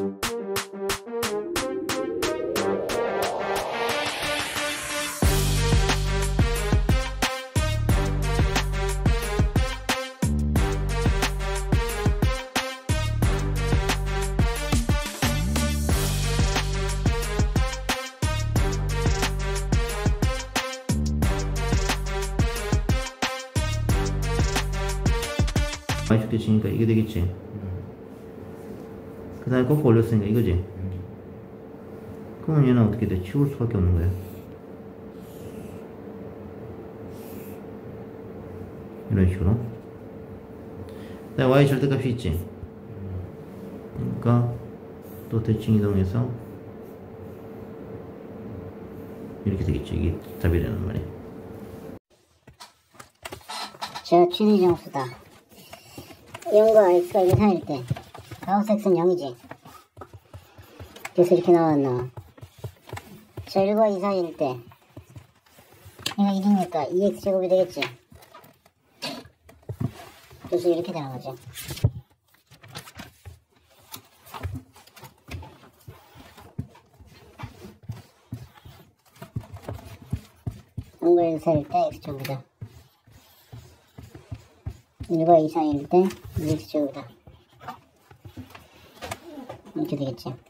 Música 꺾어 올렸으니까 이거지? 그러면 얘는 어떻게 돼? 치울 수밖에 없는 거야? 이런 식으로? y 절대값이 있지? 그러니까 또 대칭 이동해서 이렇게 되겠지. 이게 답이 되는 말이야. 저 최대 정수다. 0과 x가 이상일 때 x는 0이지 그래서 이렇게 나왔나? 자 1과 2 사이일 때. 얘가 1이니까 2x제곱이 되겠지. 그래서 이렇게 되는 거지0과 1 사이일 때 x제곱이다. 1과 이상일 때 2x제곱이다. 이렇게 되겠지.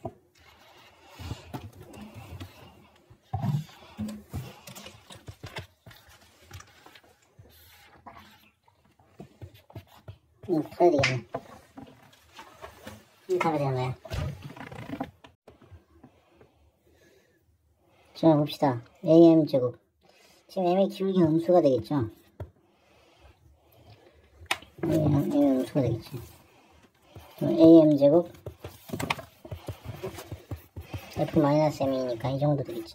되겠네. 이거 답이 되는 거야. 자, 봅시다. am제곱. 지금 m의 기울기 음수가 되겠죠? 이건 음수가 되겠지. am 제곱 f 마이너스 이 정도 되겠지.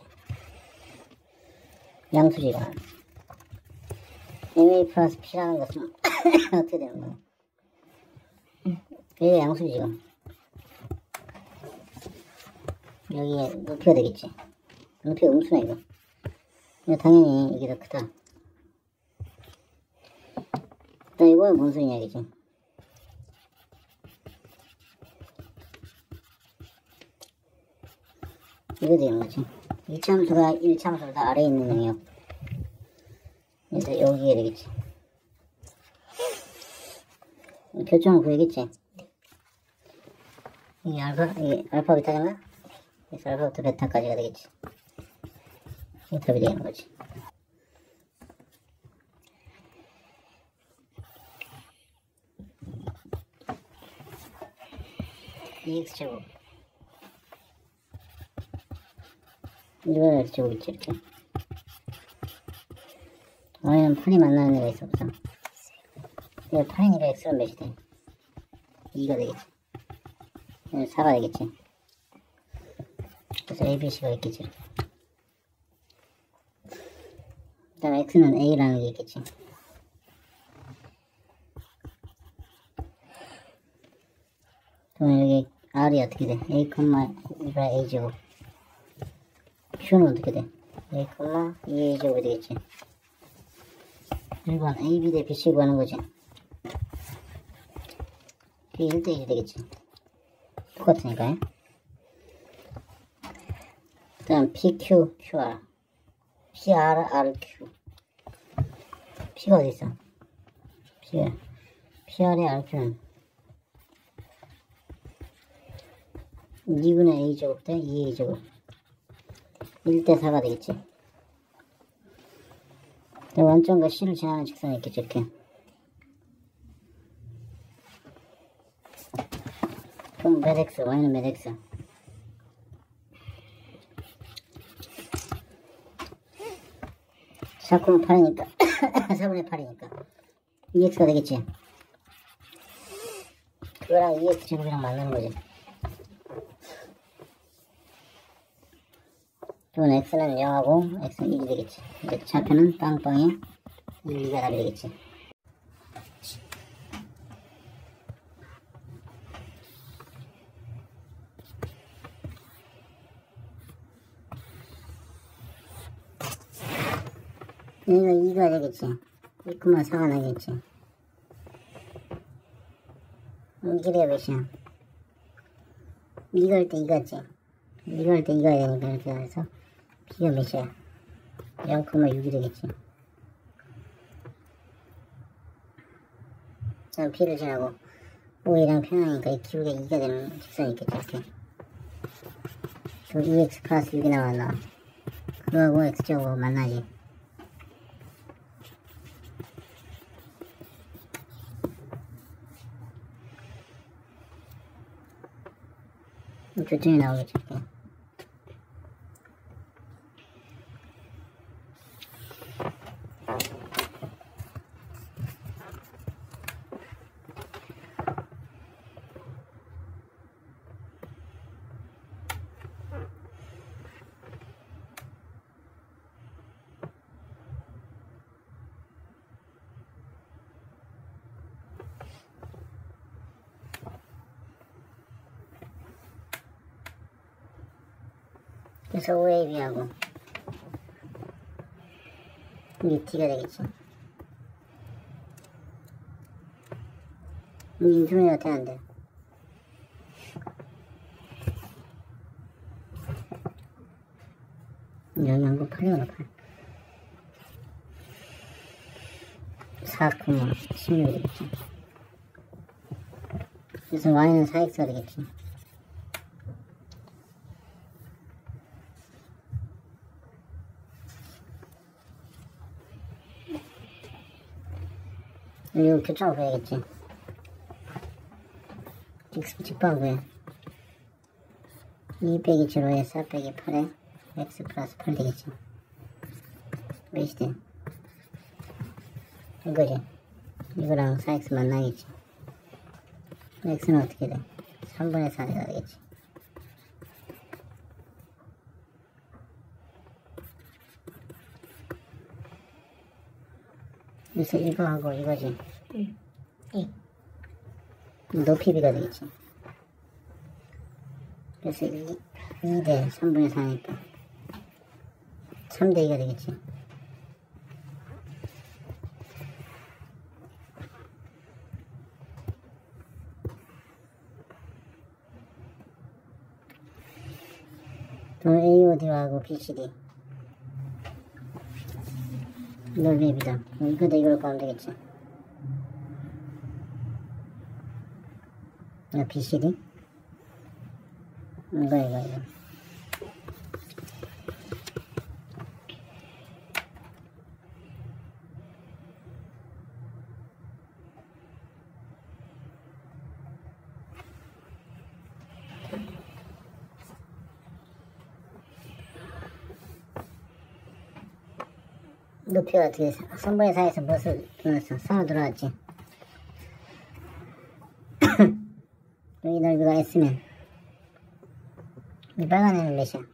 양수지가 ma 플러스 p라는 것은 어떻게 되는 거야? 이게 양수지가 여기에 높이가 되겠지. 높이가 음수네 이거. 이거 당연히 이게 더 크다. 나 이거야 뭔 소리냐 이지 이거 되는 거지 2참수가 1참수보다 아래에 있는 영역 그래서 여기에 되겠지 교점을 구해야겠지 이게 알파 이게 알파 베타잖아? 그래서 알파부터 베타까지가 되겠지. 이게 답이 되는 거지. EX제곱. 이거는 X제곱 있지 이렇게? Y는 8이 만나는 애가 있어 없어 이거 8이니까 X는 몇이 돼? 2가 되겠지 얘는 4가 되겠지 그래서 A, B, C가 있겠지 다음에 X는 A라는 게 있겠지 그럼 여기 R이 어떻게 돼? A, 2가 A 제곱. Q는 어떻게 돼? A, 2A 제곱이 되겠지. 1번 A, B 대 B, C 구하는 거지. 그게 1대1이 되겠지. 똑같으니까요. 그 다음 P, Q, QR. P, R, R, Q. P가 어디 있어? P, P, R의 R, Q는 2분의 a제곱 대 2a제곱 1대 4가 되겠지 원점과 c를 지나는 직선이 있겠죠 이렇게 그럼 y는 몇 x 사콤은 8이니까 4분의 8이니까 2x가 되겠지 그거랑 2x 제곱이랑 만나는 거지 그러면 x는 0하고 x는 1이 되겠지. 이제 좌표는 빵빵에 1, 2가 답이 되겠지. 2가 되겠지. 2,4가 나겠지. 이 길이가 몇이야? 할때 이거지. 이거 할때 이거 해야 되니까 이렇게 해서 B가 몇이야? 0,6이 되겠지. 그럼 B를 지나고 O이랑 평행이니까 이 기울기가 2가 되는 직선이 있겠지 이렇게. 그 2x 플러스 6이 나왔나? 그거하고 x제곱 만나지. 교점이 나오 이렇게. 그래서 OAB하고 이게 D가 되겠지. 이 인수분해 어떻게 안 돼? 영양분 8이구나 8 4, 16이 되겠지. 그래서 Y는 4X가 되겠지. 이거 교차로 구해야겠지. 직, 직방 구해. 2 빼기 0에 4 빼기 8에 x 플러스 8 되겠지. 몇이 돼? 이거지. 이거랑 4x 만나겠지. x는 어떻게 돼? 3분의 4가 되겠지. 그래서 이거 하고 이거지. 응. 이. 높이 비가 되겠지. 그래서 2, 2대 3분의 4니까 3대 2가 되겠지. 또 AOD하고 BCD 넓이의 비다. 이거도 이걸 가면 되겠지. 야, BCD? 이거, 이거, 이거. 높이가 어떻게 3분의 4에서 무엇을 들어왔어? 3을 들어왔지 여기 넓이가 S면 이 빨간 애는 몇이야?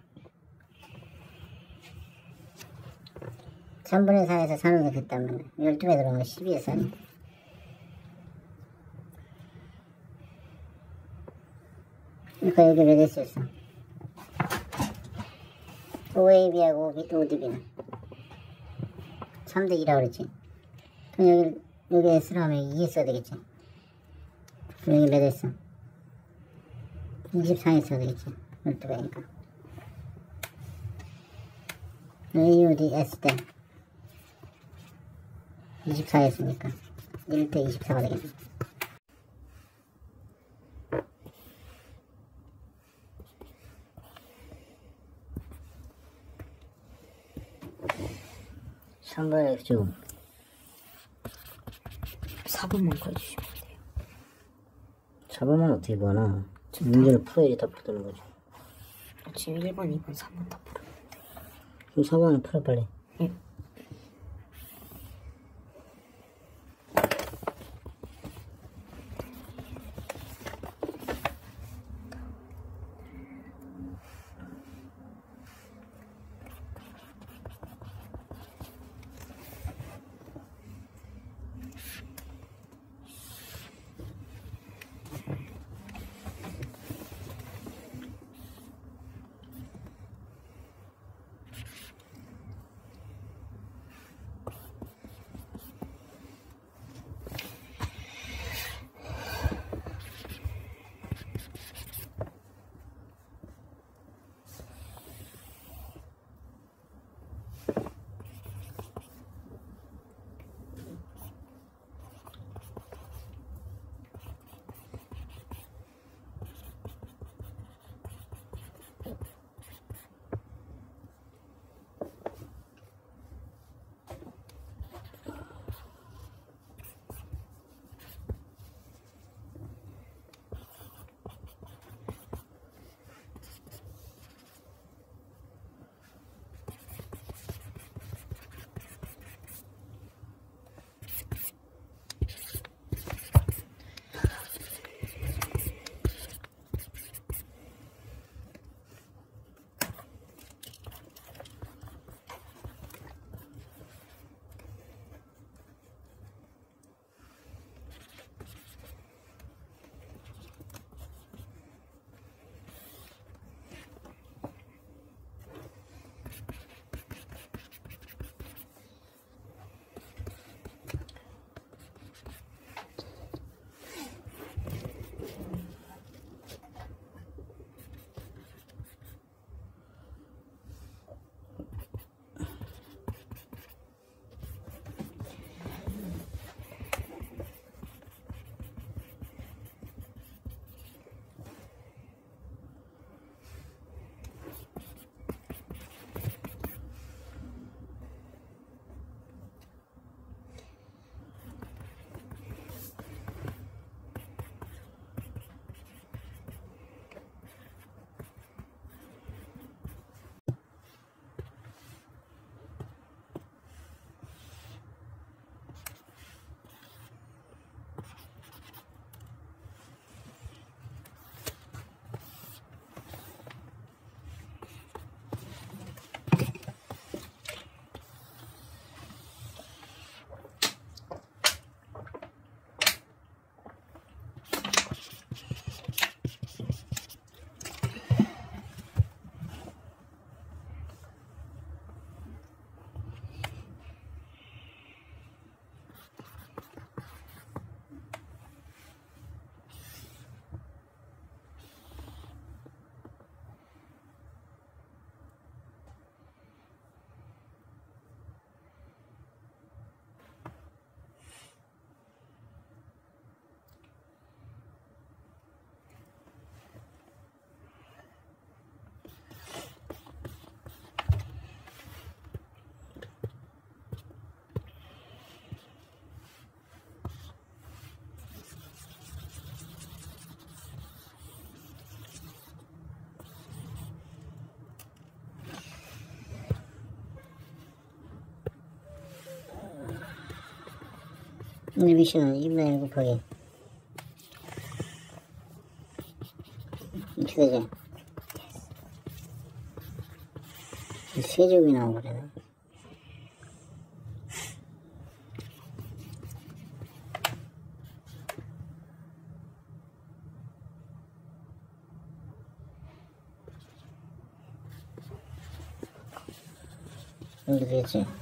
3분의 4에서 3을 겠다면 12배 들어간 거 12에 4니 그러니까 여기 몇 S 있어? OAB하고 ODB는 3대 2라고 그랬지. 그럼 여기, 여기 S로 하면 2 써야 되겠지. 그럼 여기 몇 S? 24 써야 되겠지. 12배니까. AUD S 대 24 했으니까 1대 24가 되겠네. X 제곱 4번만 가주시면 돼요. 4번만 어떻게 구하나? 문제를 풀어야지 다 풀는 거지. 지금 1번, 2번, 3번 다 풀었는데. 그럼 4번을 풀어 빨리. 예. 근데 미션은 2분의 1 곱하기 이렇게 되지? 세제곱이 나오거든. 이렇게 되겠지?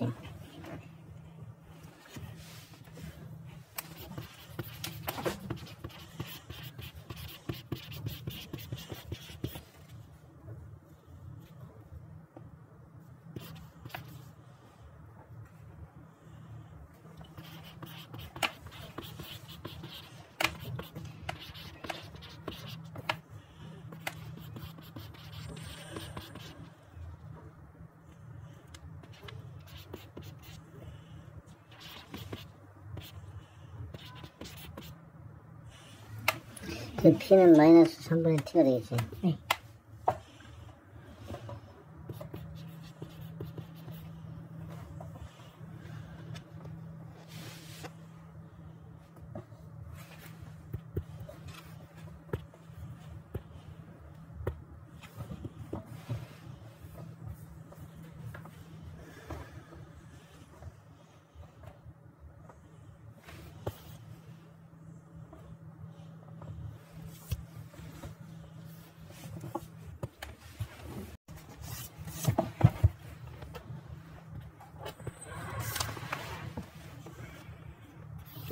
이 그 P는 마이너스 3분의 T가 되겠지? 네.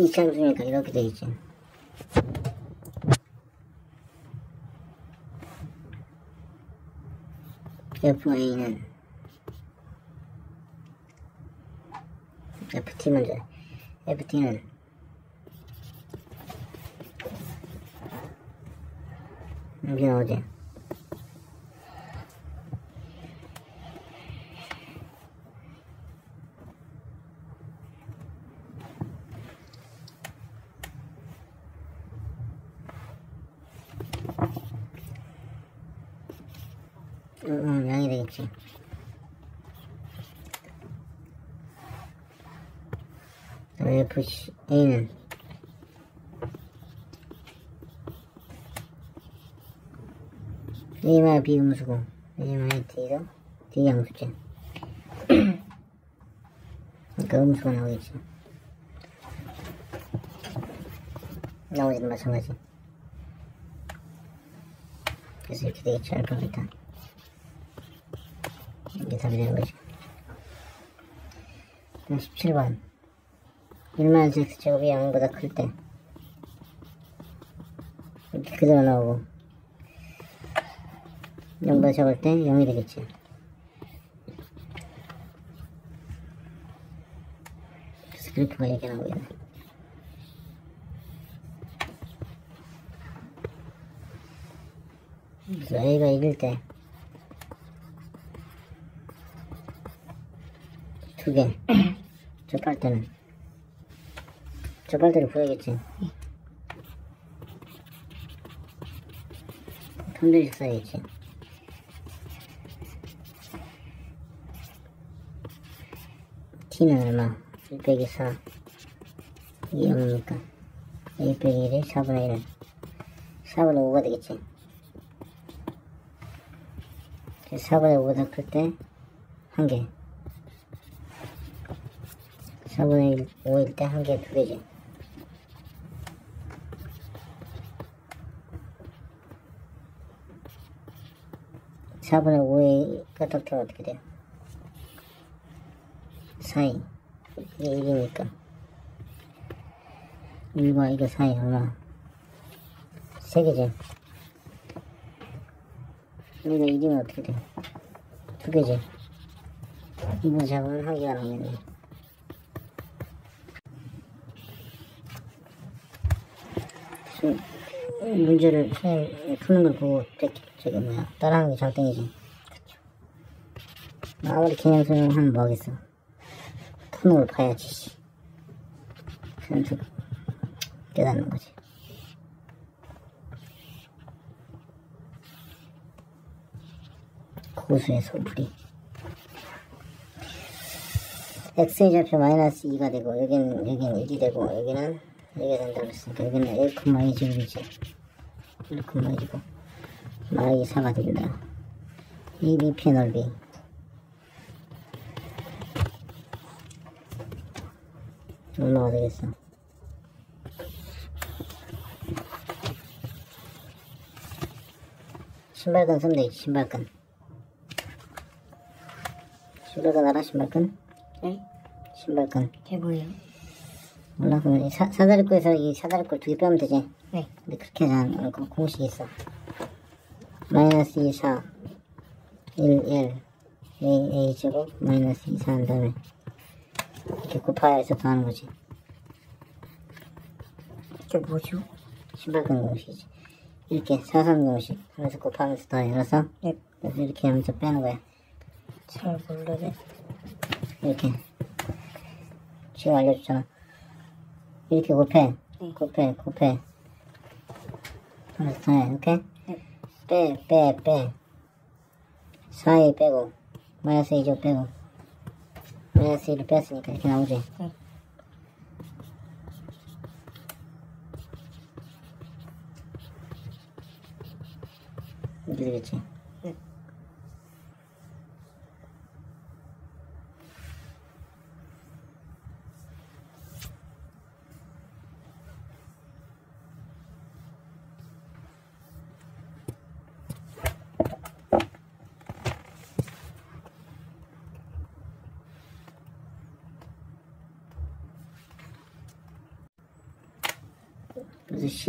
이창수니까 이렇게 되겠지? FA는 FT 먼저 FT는 여기 나오지? 응, 응, 양이 되겠지. FC, A는 A마 B 음수고 A마 T가 D 양수지. 그러니까 음수가 나오겠지. 나머지는 마찬가지. 그래서 이렇게 되겠지, 알파 베 답이 되는 거지. 17번. 1만 x제곱이 0보다 클 때. 이렇게 그대로 나오고. 0보다 작을 때 0이 되겠지. 그래서 그래프가 이렇게 나오고 있네. 그래서 a가 1일 때. 두 개. 저 빨대는. 저 빨대를 구해야겠지. 편들식 써야겠지. t는 얼마? 1 빼기 4. 이게 0이니까. 1 빼기 1이 4분의 1. 4분의 5가 되겠지. 4분의 5보다 클 때, 한 개. 4분의 1, 5일 때 한 개 두 개지. 사분의 5의 까딱태가 어떻게 돼요? 4이. 이게 1이니까. 1과 이거 사이 얼마? 3개지. 여기가 1이면 어떻게 돼? 두 개지. 이거 잡으면 한 개가 나오겠네. 문제를 선생님이 푸는 걸 보고 저기 뭐야 아, 따라하는 게 장땡이지. 아무리 개념 설명하면 뭐하겠어? 토론을 봐야지 그냥 좀 깨닫는 거지. 고수의 소풀이. X의 좌표 마이너스 2가 되고 여기는 여기는 1이 되고 여기는 여기가 된다고 했으니까 여기는 1, 2 제곱이지. 1, 2 제곱 마이 4가 된다. 이 밑의 넓이. 얼마가 되겠어? 신발끈 쓰면 되지 신발끈. 신발끈 알아? 신발끈? 네? 신발끈. 해볼래요? 몰라 그러면 이 사, 사다리꼴에서 이 사다리꼴 두 개 빼면 되지 네. 근데 그렇게 그 공식이 있어 마이너스 2, 4 1, 1 A, A 제곱 마이너스 2, 4 한 다음에 이렇게 곱하여 해서 더하는 거지 이게 뭐죠? 신발끈 공식이지 이렇게 사선 공식 하면서 곱하면서 더해 그래서 네. 그래서 이렇게 하면서 빼는 거야 잘 모르네. 이렇게 지금 알려줬잖아 이렇게 곱해. 네. 곱해 곱해. 그래서 더해 이렇게. 네. 빼 빼 빼. 4에 빼고 마이너스 2조 빼고. 마이너스 1을 뺐으니까 이렇게 나오지? 네. 이렇게 되겠지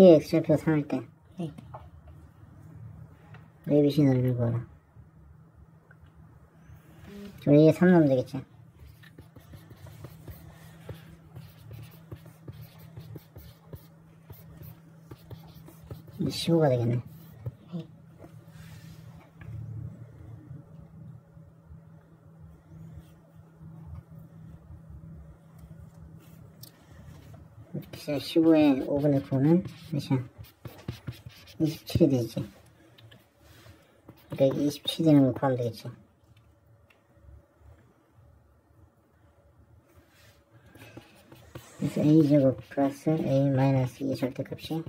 C의 X좌표 3할 때 네. ABC 넓이를 구하라 저 이게 3 넣으면 되겠지 이제 15가 되겠네 네. 이렇게 15에 5분의 9는 몇이야? 27이 되지. 그러니까 27 되는 거 구하면 되겠지. 그래서 a제곱 플러스 a 마이너스 2의 절대값이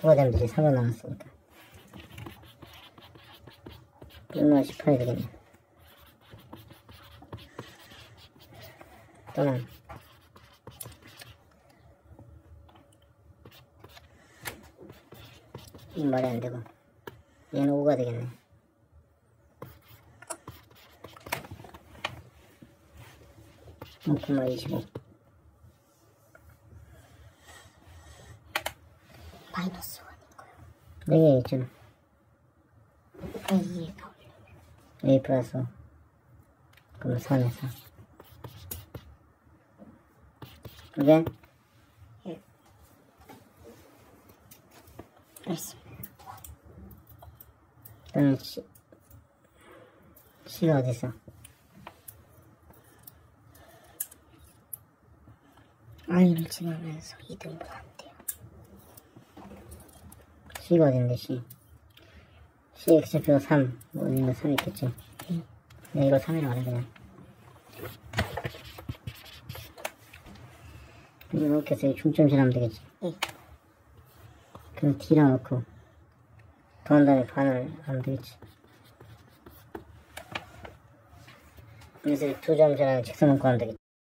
9가 되면 되지. 3번 남았으니까. 얼마 18이 되겠네. 또는 이 말이 안 되고 얘는 5가 되겠네. 어, 5,25 마이너스 1인가요? 4개 있잖아. A에 나오려면. A 플러스 5. 그럼 3에 4. 그게 예. 알겠습니다. 그러면 C, C가 어디 있어? I를 지나면서 2등분 안 돼요. C가 어딘데 C? C X표 3. 뭐 어딘가 3 있겠지? 응. 야, 이거 3이라고 하래 그냥. 이렇게 해서 중점실 하면 되겠지? 예. 그럼 D랑 넣고 더한 다음에 반을 하면 되겠지. 그래서 두 점실하는 직선을 구하면 되겠지.